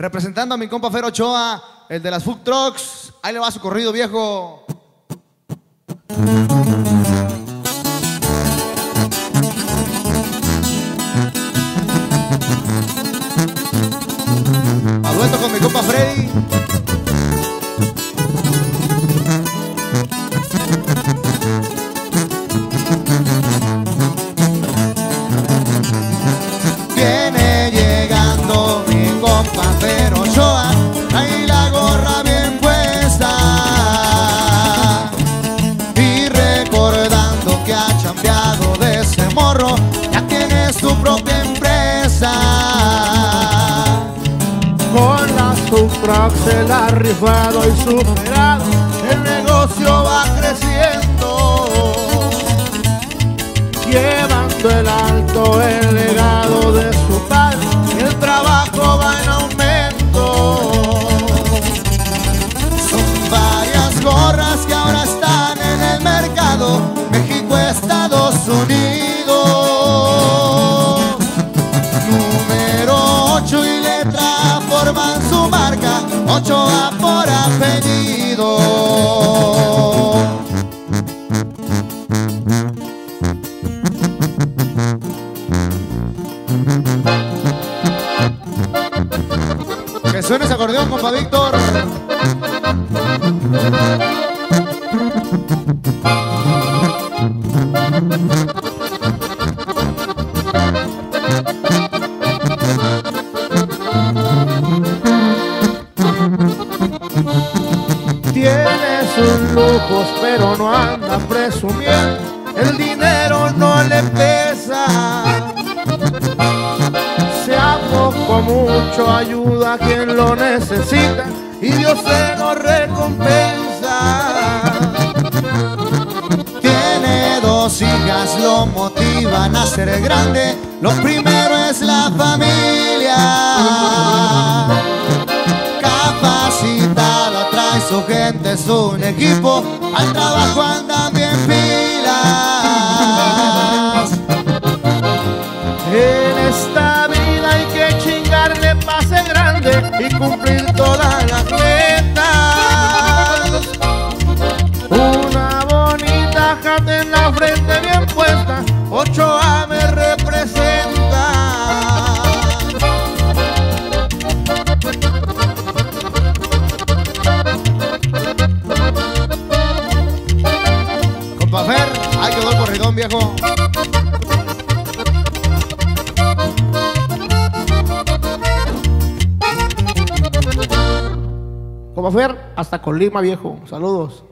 Representando a mi compa Fer Ochoa, el de las food trucks. Ahí le va su corrido, viejo. A dueto con mi compa Freddy. La ha rifado y superado, el negocio va creciendo, llevando el alto el legado de su padre, el trabajo va en aumento. Son varias gorras que ahora están en el mercado, México, Estados Unidos. Número 8 y letra forman su marca, 8A por apellido. Que suene ese acordeón, compa Víctor. Pero no anda presumiendo. El dinero no le pesa. Sea poco mucho, ayuda a quien lo necesita y Dios se lo recompensa. Tiene dos hijas, lo motivan a ser grande. Lo primero es la familia. Un equipo. Al trabajo andan bien pilas. En esta vida hay que chingarle pase grande y cumplir todas las metas. Una bonita jata en la frente bien puesta, 8A corridón, viejo. Como Fer, hasta Colima, viejo. Saludos.